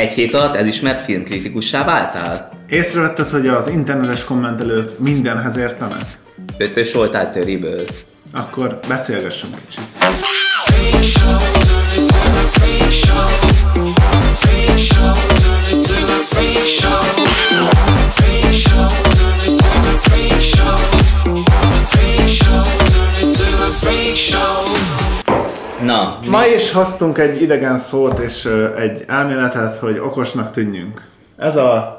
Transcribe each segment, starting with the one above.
egy hét alatt elismert filmkritikussá váltál? Észrevetted, hogy az internetes kommentelők mindenhez értenek? Ötös voltál töriből. Akkor beszélgessünk kicsit. Freak show, Na, Ma is hoztunk egy idegen szót és egy elméletet, hogy okosnak tűnjünk. Ez a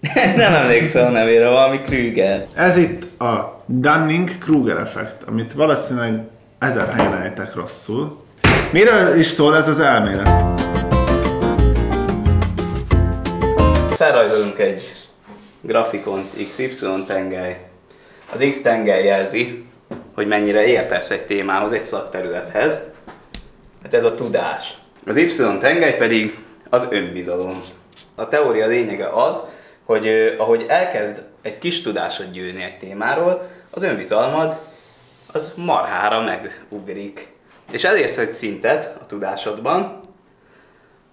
nem emlékszem a nevére, valami Krüger. Ez itt a Dunning-Kruger effekt, amit valószínűleg ezer helyen ejtek rosszul. Miről is szól ez az elmélet? Felrajzolunk egy grafikont XY tengely. Az X tengely jelzi, hogy mennyire értesz egy témához, egy szakterülethez. Hát ez a tudás. Az Y tengely pedig az önbizalom. A teória lényege az, hogy ahogy elkezd egy kis tudásod gyűlni egy témáról, az önbizalmad az marhára megugrik. És elérsz egy szintet a tudásodban,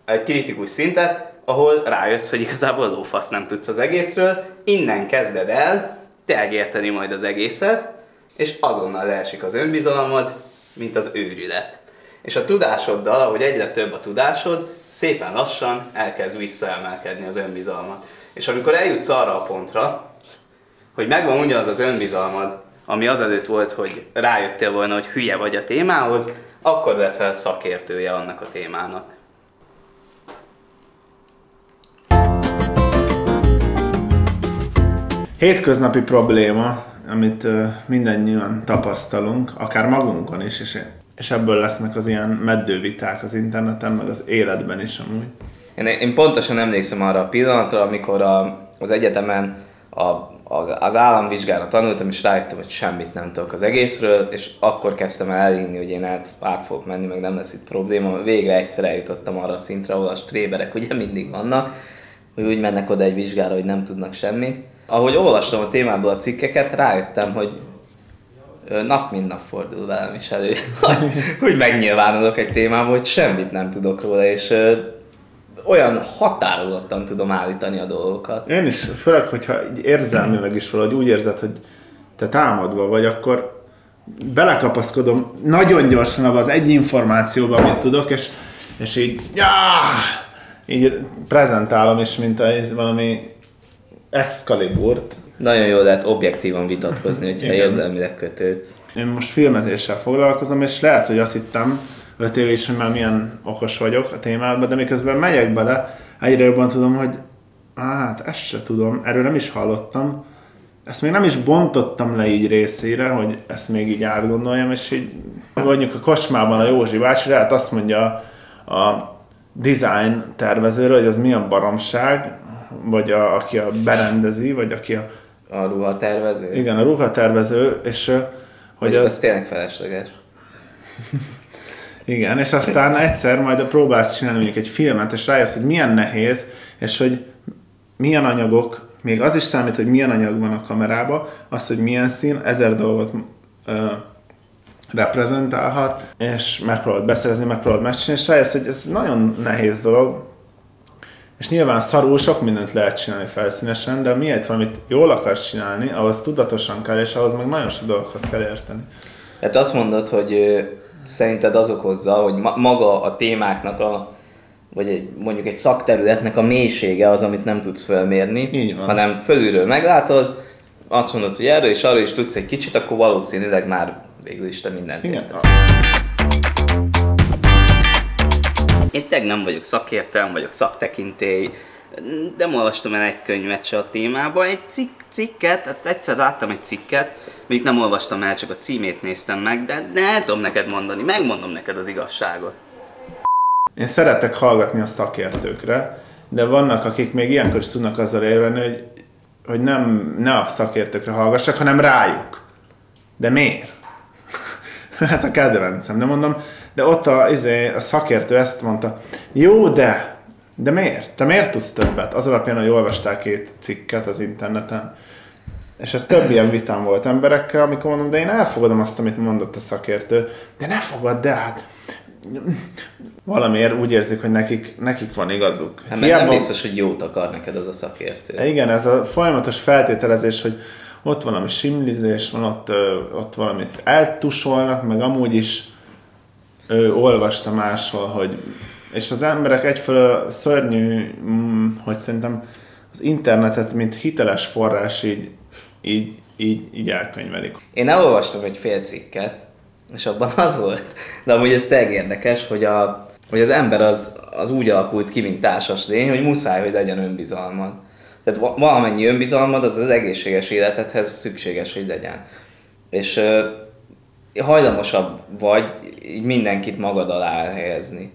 egy kritikus szintet, ahol rájössz, hogy igazából lófasz nem tudsz az egészről, innen kezded el tegérteni majd az egészet, és azonnal leesik az önbizalmad, mint az őrület. És a tudásoddal, ahogy egyre több a tudásod, szépen lassan elkezd visszaemelkedni az önbizalmad. És amikor eljutsz arra a pontra, hogy megvan ugyanaz az önbizalmad, ami azelőtt volt, hogy rájöttél volna, hogy hülye vagy a témához, akkor leszel szakértője annak a témának. Hétköznapi probléma, amit mindannyian tapasztalunk, akár magunkon is, és, és ebből lesznek az ilyen meddőviták az interneten, meg az életben is amúgy. Én, én pontosan emlékszem arra a pillanatra, amikor a, az egyetemen a, a, az államvizsgára tanultam, és rájöttem, hogy semmit nem tudok az egészről, és akkor kezdtem el elhinni, hogy én át, át fogok menni, meg nem lesz itt probléma. Végre egyszer eljutottam arra a szintre, ahol a stréberek ugye mindig vannak, hogy úgy mennek oda egy vizsgára, hogy nem tudnak semmit. Ahogy olvastam a témából a cikkeket, rájöttem, hogy nap mint nap fordul velem is elő, hogy, hogy megnyilvánulok egy témából, hogy semmit nem tudok róla, és olyan határozottan tudom állítani a dolgokat. Én is, főleg, hogyha érzelmileg is valahogy úgy érzed, hogy te támadva vagy, akkor belekapaszkodom nagyon gyorsan abba az egy információba, amit tudok, és, és így, já, így prezentálom is, mint a, valami Excaliburt. Nagyon jól lehet objektívan vitatkozni, hogyha érzelmileg kötődsz. Én most filmezéssel foglalkozom, és lehet, hogy azt hittem öt év is, hogy már milyen okos vagyok a témában, de miközben megyek bele, egyre jobban tudom, hogy hát ezt se tudom, erről nem is hallottam, ezt még nem is bontottam le így részére, hogy ezt még így átgondoljam, és így mondjuk a kocsmában a Józsi bácsi lehet azt mondja a design tervezőről, hogy az milyen baromság, vagy a, aki a berendezi, vagy aki a, A ruhatervező? igen, a ruhatervező, és hogy az, az tényleg felesleges. Igen, és aztán egyszer majd próbálsz csinálni mondjuk egy filmet, és rájössz, hogy milyen nehéz, és hogy milyen anyagok, még az is számít, hogy milyen anyag van a kamerába, az, hogy milyen szín, ezer dolgot ö, reprezentálhat, és megpróbálod beszerezni, megpróbálod megcsinálni, és rájössz, hogy ez nagyon nehéz dolog, és nyilván szarul sok mindent lehet csinálni felszínesen, de miért valamit jól akarsz csinálni, ahhoz tudatosan kell, és ahhoz meg nagyon sok dologhoz kell érteni. Hát azt mondod, hogy szerinted az okozza, hogy ma- maga a témáknak a vagy egy, mondjuk egy szakterületnek a mélysége az, amit nem tudsz felmérni, Így van. hanem fölülről meglátod, azt mondod, hogy erről és arról is tudsz egy kicsit, akkor valószínűleg már végül is te mindent Igen. értesz. Én tényleg nem vagyok szakértő, nem vagyok szaktekintély, nem olvastam el egy könyvet se a témában, egy cikk, cikket, ezt egyszer láttam egy cikket, még nem olvastam el, csak a címét néztem meg, de ne tudom neked mondani, megmondom neked az igazságot. Én szeretek hallgatni a szakértőkre, de vannak, akik még ilyenkor is tudnak azzal érvelni, hogy, hogy nem, ne a szakértőkre hallgassak, hanem rájuk. De miért? Ez a kedvencem. De mondom, de ott a, izé, a szakértő ezt mondta, jó, de, de miért? Te miért tudsz többet? Az alapján, hogy olvastál két cikket az interneten. És ez több ilyen vitám volt emberekkel, amikor mondom, de én elfogadom azt, amit mondott a szakértő, de ne fogadd el, hát valamiért úgy érzik, hogy nekik, nekik van igazuk. Hát mert nem biztos, hogy jót akar neked az a szakértő. Igen, ez a folyamatos feltételezés, hogy ott valami simlizés van, ott, ott valamit eltusolnak, meg amúgy is ő olvasta máshol, hogy és az emberek egyfelől szörnyű, mm, hogy szerintem az internetet, mint hiteles forrás így, így, így, így elkönyvelik. Én elolvastam egy fél cikket, és abban az volt, de amúgy ez tényleg érdekes, hogy, a, hogy az ember az, az úgy alakult ki, mint társas lény, hogy muszáj, hogy legyen önbizalmad. Tehát va- valamennyi önbizalmad az az egészséges életedhez szükséges, hogy legyen. És hajlamosabb vagy így mindenkit magad alá helyezni.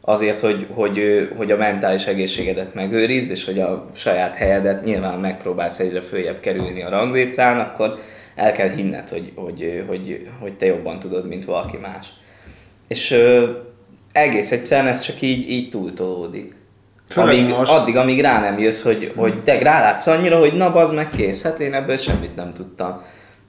Azért, hogy, hogy, hogy a mentális egészségedet megőrizd, és hogy a saját helyedet nyilván megpróbálsz egyre följebb kerülni a ranglétrán, akkor el kell hinned, hogy, hogy, hogy, hogy te jobban tudod, mint valaki más. És ö, egész egyszerűen ez csak így, így túltolódik. Főleg Amíg, most- addig, amíg rá nem jössz, hogy, hogy te rálátsz annyira, hogy na bazd meg kész, hát én ebből semmit nem tudtam.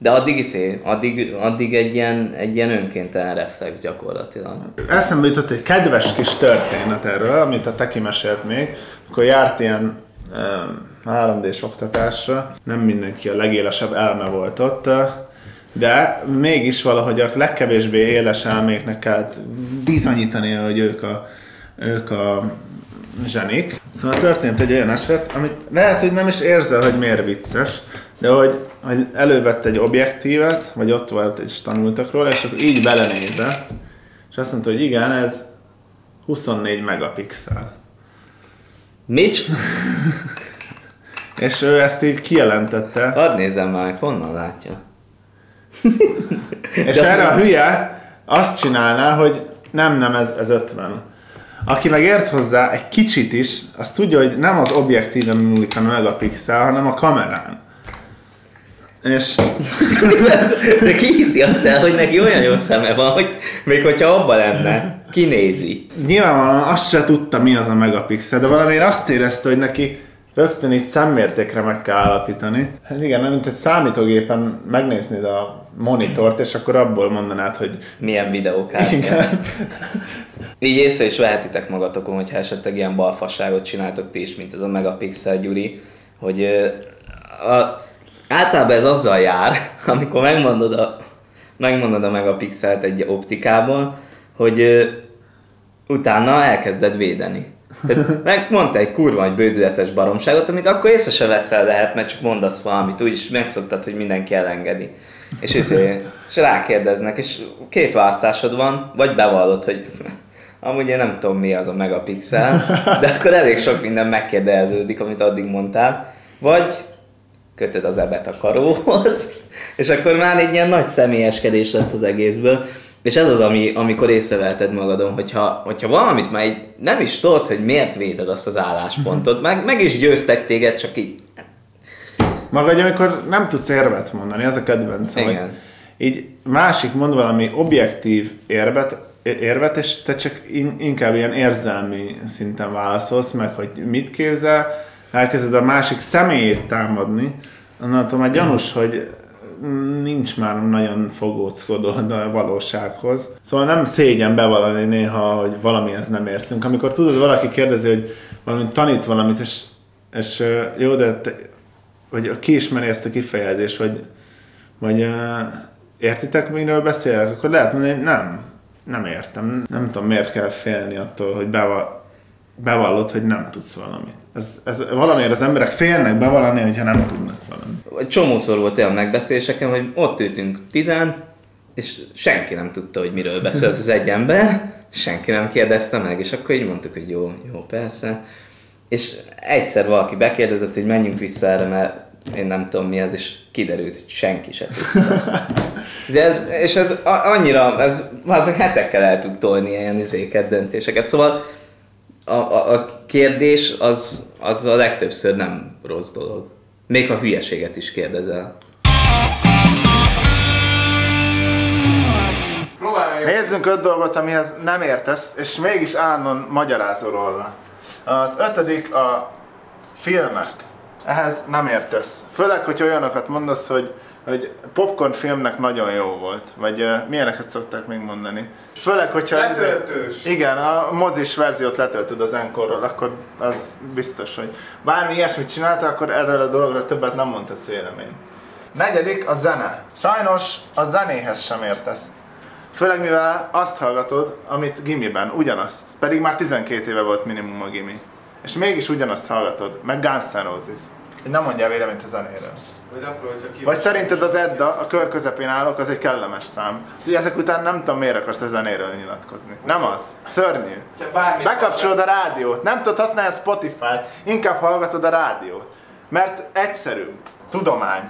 De addig izé, addig, addig egy, ilyen, egy ilyen önkéntelen reflex gyakorlatilag. Eszembe jutott egy kedves kis történet erről, amit a Teki mesélt még, akkor járt ilyen um, 3D-s oktatásra, nem mindenki a legélesebb elme volt ott, de mégis valahogy a legkevésbé éles elméknek kellett bizonyítani, hogy ők a, ők a zsenik. Szóval történt egy olyan eset, amit lehet, hogy nem is érzel, hogy miért vicces, de hogy, hogy elővett egy objektívet, vagy ott volt és tanultak róla, és akkor így belenézve, és azt mondta, hogy igen, ez 24 megapixel. Mitch? És ő ezt így kijelentette, Hadd nézzem már meg, honnan látja. és erre a hülye azt csinálná, hogy nem, nem, ez, ez 50. Aki meg ért hozzá egy kicsit is, az tudja, hogy nem az objektíven múlik a megapixel, hanem a kamerán. És De ki hiszi azt el, hogy neki olyan jó szeme van, hogy még hogyha abban lenne, kinézi. nyilvánvalóan azt se tudta, mi az a megapixel, de valamiért azt érezte, hogy neki rögtön így szemmértékre meg kell állapítani. Hát igen, nem mint egy számítógépen megnéznéd a monitort, és akkor abból mondanád, hogy Milyen videókártya. igen. Így észre is vehetitek magatokon, hogyha esetleg ilyen balfasságot csináltok ti is, mint ez a Megapixel Gyuri, hogy a, általában ez azzal jár, amikor megmondod a, megmondod a Megapixelt egy optikában, hogy ö, utána elkezded védeni. Tehát megmondta egy kurva egy bődületes baromságot, amit akkor észre se veszel lehet, mert csak mondasz valamit, úgyis megszoktad, hogy mindenki elengedi. És, izé, és rákérdeznek, és két választásod van, vagy bevallod, hogy amúgy én nem tudom mi az a megapixel, de akkor elég sok minden megkérdeződik, amit addig mondtál, vagy kötöd az ebet a karóhoz, és akkor már egy ilyen nagy személyeskedés lesz az egészből. És ez az, ami, amikor észreveheted magadon, hogyha, hogyha valamit már így nem is tudod, hogy miért véded azt az álláspontot, meg, meg is győztek téged, csak így Maga, hogy amikor nem tudsz érvet mondani, az a kedvencem, hogy Igen. így másik mond valami objektív érvet, érvet, és te csak in, inkább ilyen érzelmi szinten válaszolsz meg, hogy mit képzel, elkezded a másik személyét támadni, onnantól már gyanús, hogy nincs már nagyon fogóckodód a valósághoz. Szóval nem szégyen bevallani néha, hogy valamihez nem értünk. Amikor tudod, valaki kérdezi, hogy valamit tanít valamit, és, és jó, de te, hogy ki ismeri ezt a kifejezést, vagy, vagy értitek, miről beszélek, akkor lehet mondani, hogy nem, nem értem. Nem tudom, miért kell félni attól, hogy beva, bevallod, hogy nem tudsz valamit. Ez, ez, valamiért az emberek félnek bevallani, hogyha nem tudnak valamit. csomószor volt olyan megbeszéléseken, hogy ott ültünk tizen, és senki nem tudta, hogy miről beszél az, egy ember, senki nem kérdezte meg, és akkor így mondtuk, hogy jó, jó, persze. És egyszer valaki bekérdezett, hogy menjünk vissza erre, mert én nem tudom mi ez, és kiderült, hogy senki se tudta. De ez, és ez annyira, ez valószínűleg hetekkel el tud tolni ilyen izéket, döntéseket. Szóval a, a, a kérdés az, az a legtöbbször nem rossz dolog. Még ha hülyeséget is kérdezel. Nézzünk öt dolgot, amihez nem értesz, és mégis állandóan magyarázol róla. Az ötödik a filmek. Ehhez nem értesz. Főleg, hogy olyanokat mondasz, hogy, hogy popcorn filmnek nagyon jó volt. Vagy uh, milyeneket szokták még mondani. Főleg, hogyha... Letöltős. Igen, a mozis verziót letöltöd az enkorról, akkor az biztos, hogy bármi ilyesmit csináltál, akkor erről a dologról többet nem mondhatsz vélemény. Negyedik a zene. Sajnos a zenéhez sem értesz. Főleg mivel azt hallgatod, amit gimiben, ugyanazt. Pedig már 12 éve volt minimum a gimi. És mégis ugyanazt hallgatod, meg Guns N' Roses. Nem mondjál véleményt a zenéről. Vagy akkor. Vagy szerinted az Edda, a kör közepén állok, az egy kellemes szám. Úgyhogy ezek után nem tudom miért akarsz a zenéről nyilatkozni. Nem az. Szörnyű. Bekapcsolod a rádiót, nem tudod használni a Spotify-t, inkább hallgatod a rádiót. Mert egyszerű. Tudomány.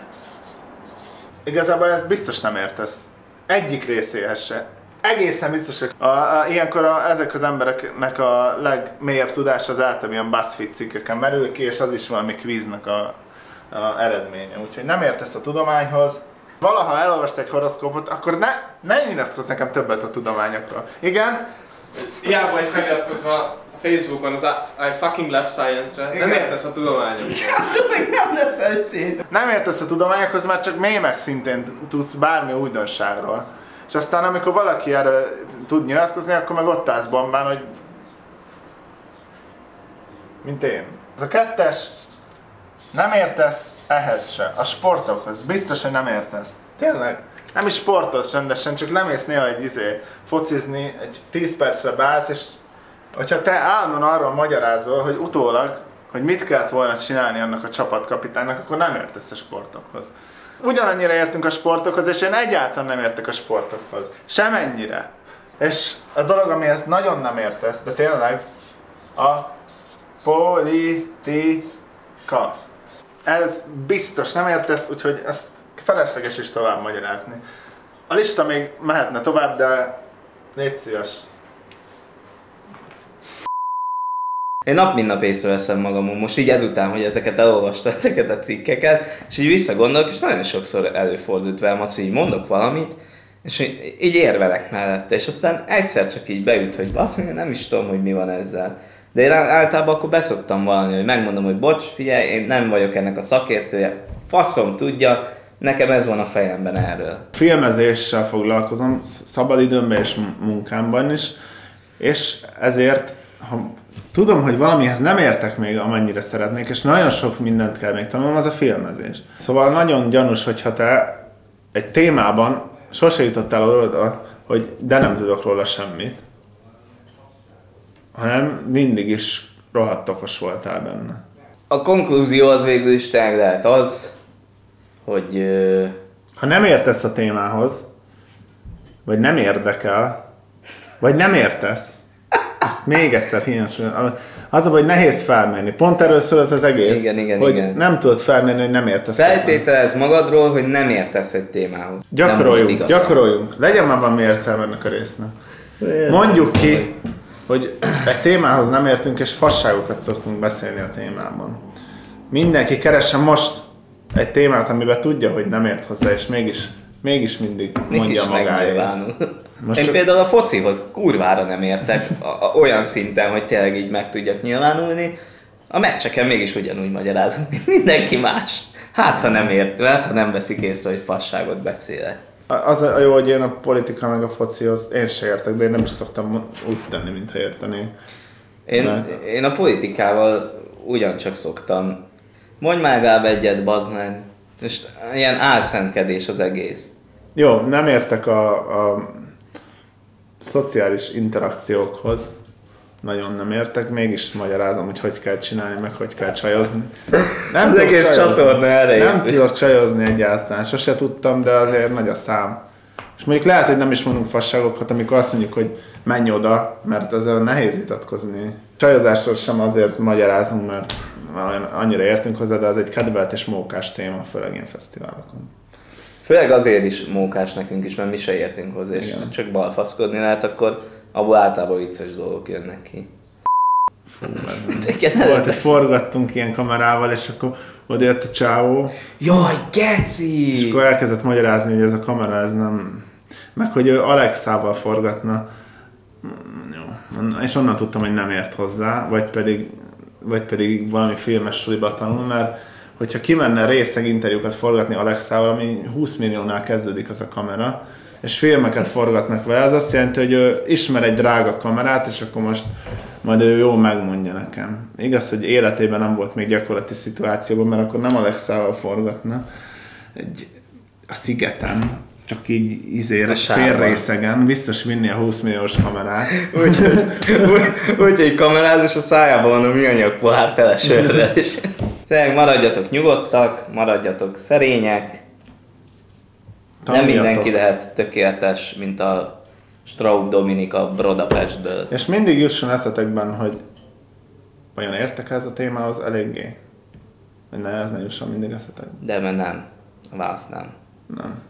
Igazából ezt biztos nem értesz. Egyik részéhez se. Egészen biztos, hogy a, a, ilyenkor a, ezek az embereknek a legmélyebb tudása az általában ilyen BuzzFeed cikkeken merül ki, és az is valami kvíznek a, a eredménye. Úgyhogy nem értesz a tudományhoz. Valaha elolvast egy horoszkópot, akkor ne, ne nyilatkozz nekem többet a tudományokról. Igen, Hiába vagy feliratkozva a Facebookon az I fucking love science-re, nem értesz a tudományokról. még nem lesz egy szép. nem értesz a tudományokhoz, mert csak mémek szintén tudsz bármi újdonságról. És aztán amikor valaki erről tud nyilatkozni, akkor meg ott állsz bombán, hogy mint én. Ez a kettes, nem értesz ehhez se, a sportokhoz. Biztos, hogy nem értesz. Tényleg? Nem is sportolsz rendesen, csak lemész néha egy izé, focizni, egy 10 percre beállsz, és hogyha te állandóan arról magyarázol, hogy utólag, hogy mit kellett volna csinálni annak a csapatkapitánynak, akkor nem értesz a sportokhoz. Ugyanannyira értünk a sportokhoz, és én egyáltalán nem értek a sportokhoz. Semennyire. És a dolog, amihez nagyon nem értesz, de tényleg, a politika. Ez biztos nem értesz, úgyhogy ezt felesleges is tovább magyarázni. A lista még mehetne tovább, de légy szíves. Én nap mint nap észreveszem magamon, most így ezután, hogy ezeket elolvastam, ezeket a cikkeket, és így visszagondolok, és nagyon sokszor előfordult velem az, hogy így mondok valamit, és így érvelek mellette, és aztán egyszer csak így beüt, hogy azt mondja, nem is tudom, hogy mi van ezzel. De én általában akkor beszoktam valami, hogy megmondom, hogy bocs, figyelj, én nem vagyok ennek a szakértője, faszom tudja, nekem ez van a fejemben erről. filmezéssel foglalkozom, sz- szabadidőmben és munkámban is, és ezért, ha tudom, hogy valamihez nem értek még, amennyire szeretnék, és nagyon sok mindent kell még tanulnom, az a filmezés. Szóval nagyon gyanús, hogyha te egy témában sose jutottál oda, hogy de nem tudok róla semmit, hanem mindig is rohadt okos voltál benne. A konklúzió az végül is tényleg lehet az, hogy ö, Ha nem értesz a témához, vagy nem érdekel, vagy nem értesz, ezt még egyszer hiányos. Az a hogy nehéz felmérni. Pont erről szól ez az egész. Igen, igen, hogy igen. nem tudod felmérni, hogy nem értesz. feltételez magadról, hogy nem értesz egy témához. Gyakoroljunk, gyakoroljunk. Legyen már valami értelme ennek a résznek. Mondjuk ki, hogy egy témához nem értünk, és fasságokat szoktunk beszélni a témában. Mindenki keressen most egy témát, amiben tudja, hogy nem ért hozzá, és mégis, mégis mindig mondja megnyilvánul. Most Én csak- például a focihoz kurvára nem értek, a, a, olyan szinten, hogy tényleg így meg tudjak nyilvánulni. A meccseken mégis ugyanúgy magyarázom, mint mindenki más. Hát, ha nem ért, hát, ha nem veszik észre, hogy fasságot beszélek. Az a jó, hogy én a politika meg a focihoz én se értek, de én nem is szoktam úgy tenni, mintha értenék. Én, Ne. én a politikával ugyancsak szoktam. Mondj már legalább egyet, bazd meg. És ilyen álszentkedés az egész. Jó, nem értek a, a szociális interakciókhoz. Nagyon nem értek, mégis magyarázom, hogy hogy kell csinálni, meg hogy kell csajozni. Nem Az egész csajozni. csatorna erre Nem tudok csajozni egyáltalán, sose tudtam, de azért nagy a szám. És mondjuk lehet, hogy nem is mondunk fasságokat, amikor azt mondjuk, hogy menj oda, mert ezzel nehéz vitatkozni. Csajozásról sem azért magyarázunk, mert annyira értünk hozzá, de az egy kedvelt és mókás téma, főleg ilyen fesztiválokon. Főleg azért is mókás nekünk is, mert mi se értünk hozzá, és Igen. csak balfaszkodni lehet, akkor abból általában vicces dolgok jönnek ki. Fú, Téged Volt, hogy forgattunk ilyen kamerával, és akkor oda jött a csávó, Jaj, geci! és akkor elkezdett magyarázni, hogy ez a kamera, ez nem... Meg hogy ő Alexával forgatna. Mm, Jó. És onnan tudtam, hogy nem ért hozzá, vagy pedig, vagy pedig valami filmes suliba tanul, mert hogyha kimenne részeg interjúkat forgatni Alexával, ami 20 milliónál kezdődik az a kamera, és filmeket forgatnak vele, az azt jelenti, hogy ő ismer egy drága kamerát, és akkor most majd ő jól megmondja nekem. Igaz, hogy életében nem volt még gyakorlati szituációban, mert akkor nem Alexával forgatna. Egy, a szigeten, csak így izére, félrészegen, biztos vinni a 20 milliós kamerát. Úgy, úgy, úgy, hogy kameráz, és a szájában van a műanyag pohár tele sörrel. És tényleg maradjatok nyugodtak, maradjatok szerények. Nem Tanuljatok. mindenki lehet tökéletes, mint a Straub Dominika Brodapestből. És mindig jusson eszetekben, hogy vajon értek ez a témához eléggé? Ne, ez ne jusson mindig eszetekben. De mert nem. A válasz nem. Nem.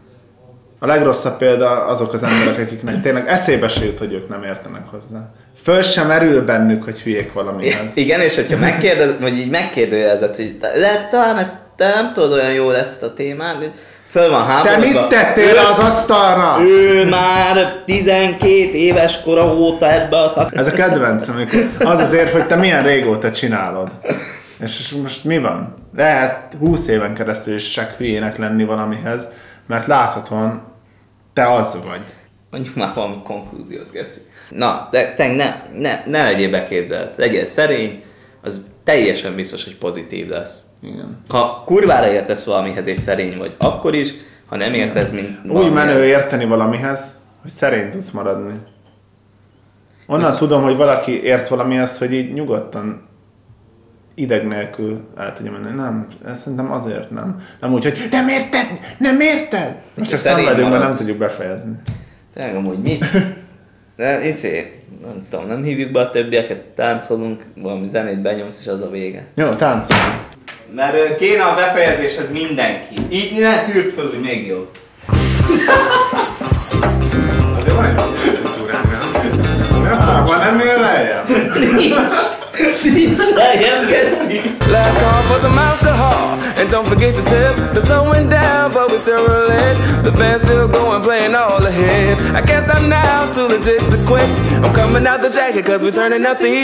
A legrosszabb példa azok az emberek, akiknek tényleg eszébe se jut, hogy ők nem értenek hozzá. Föl sem merül bennük, hogy hülyék valamihez. Igen, és hogyha megkérdez, vagy így megkérdőjelezed, hogy te- de talán ezt te nem tudod olyan jól ezt a témát, föl van Te háborodva. mit tettél az asztalra? Ő már 12 éves kora óta ebbe a szak... Ez a kedvencem, amikor az az érv, hogy te milyen régóta csinálod. És most mi van? Lehet 20 éven keresztül is csak hülyének lenni valamihez, mert láthatóan te az vagy. Mondjuk már valami konklúziót, Geci. Na, de te ne, ne, ne legyél beképzelt. Legyél szerény, az teljesen biztos, hogy pozitív lesz. Igen. Ha kurvára értesz valamihez és szerény vagy, akkor is, ha nem értesz, mint Úgy menő érteni valamihez, hogy szerény tudsz maradni. Onnan tudom, hogy valaki ért valamihez, hogy így nyugodtan ideg nélkül el tudja menni. Nem, ezt szerintem azért nem. Nem úgy, hogy nem érted, nem érted! Most Te ezt szerény szenvedünk, mert nem tudjuk befejezni. Tényleg amúgy mi? De izé, nem tudom, nem hívjuk be a többieket, táncolunk, valami zenét benyomsz, és az a vége. Jó, táncolunk. Mert kéne a befejezéshez mindenki. Így ne tűrt fel, hogy még jobb. Azért van egy kultúránk, nem? Ah, van ennél lejjebb? Nincs! Last call for some alcohol. And don't forget to tip. The sun went down, but we still lit. The band's still going, playing all the hits. I guess I'm now too legit to quit. I'm coming out the jacket, cause we're turning up the heat.